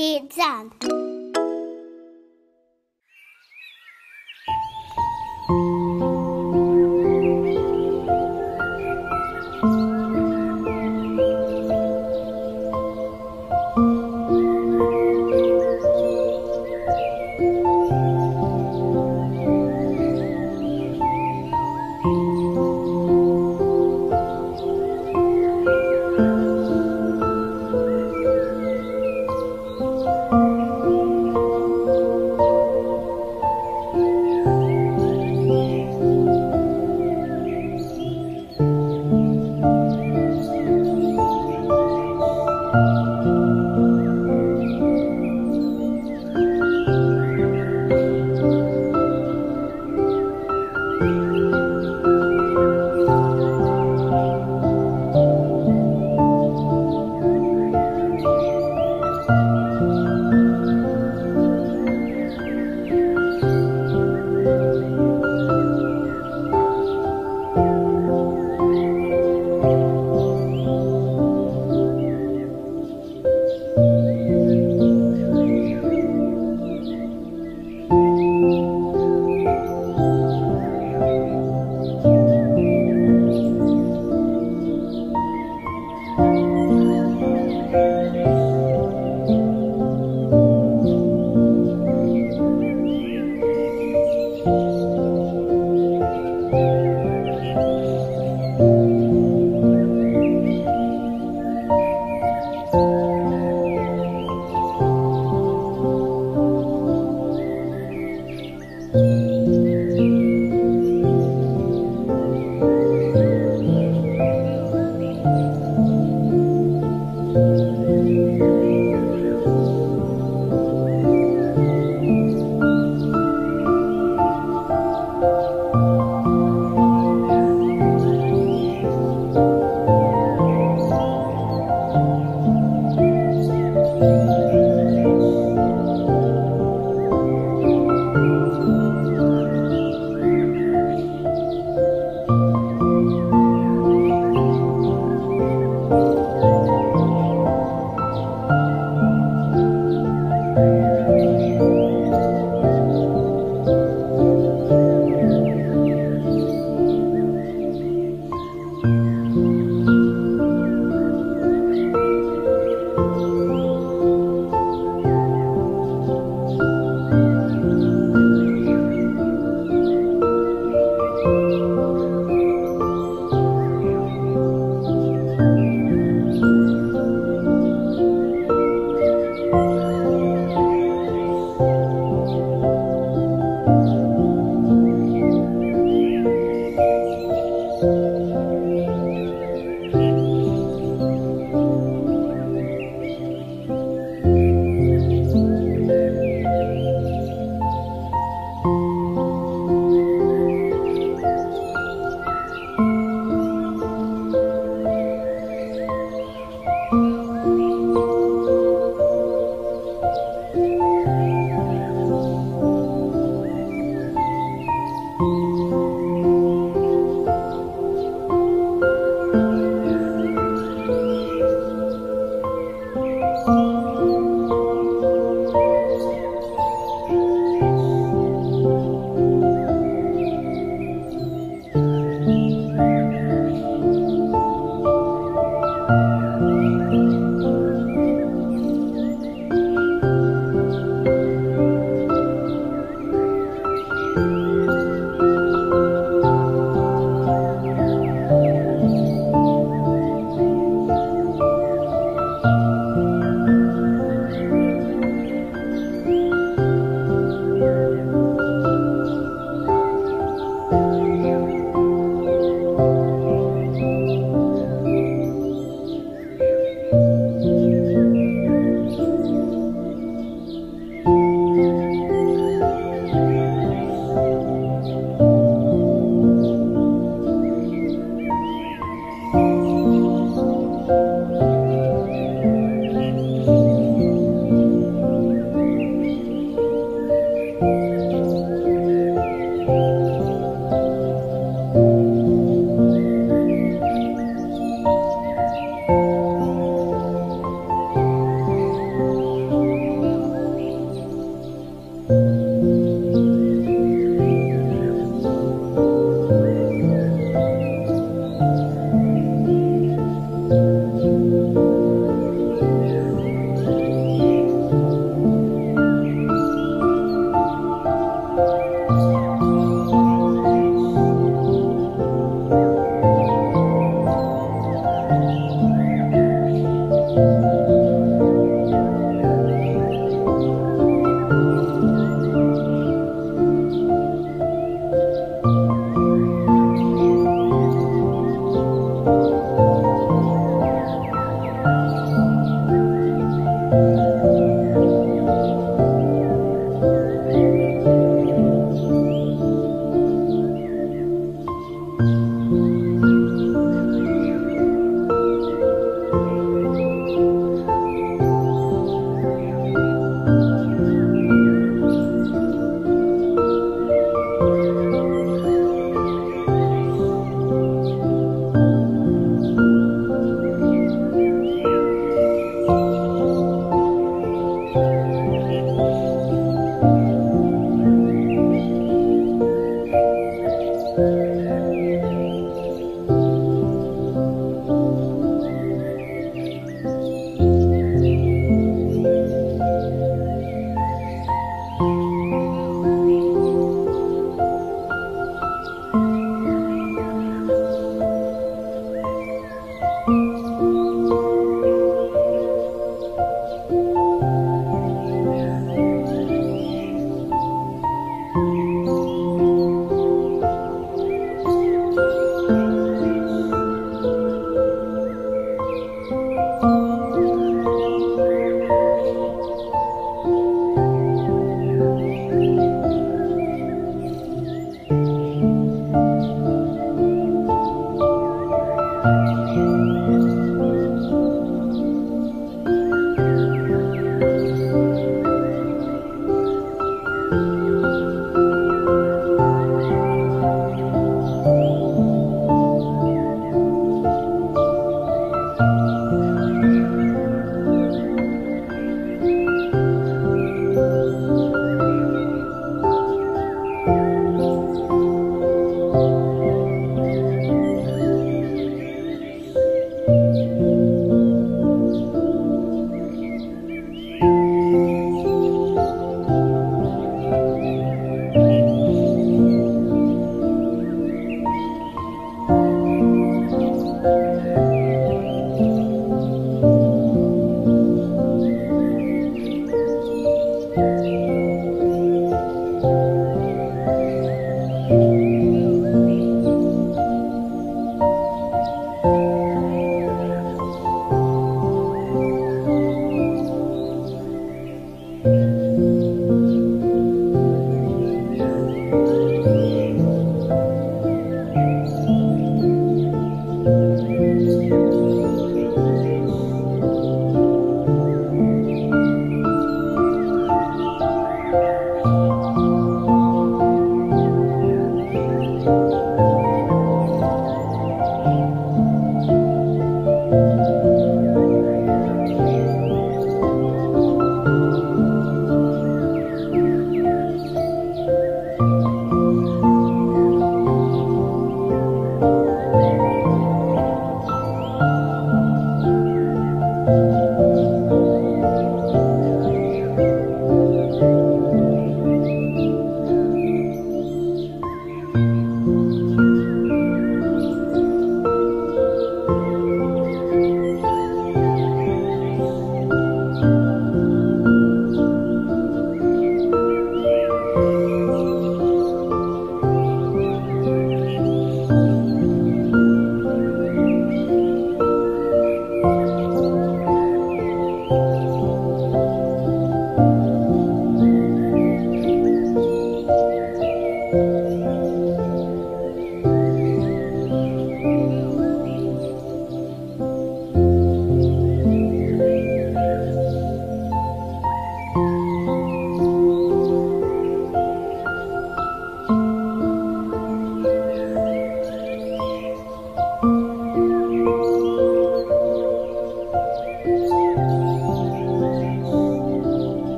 点赞。